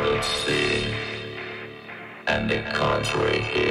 crowded sea and the country is.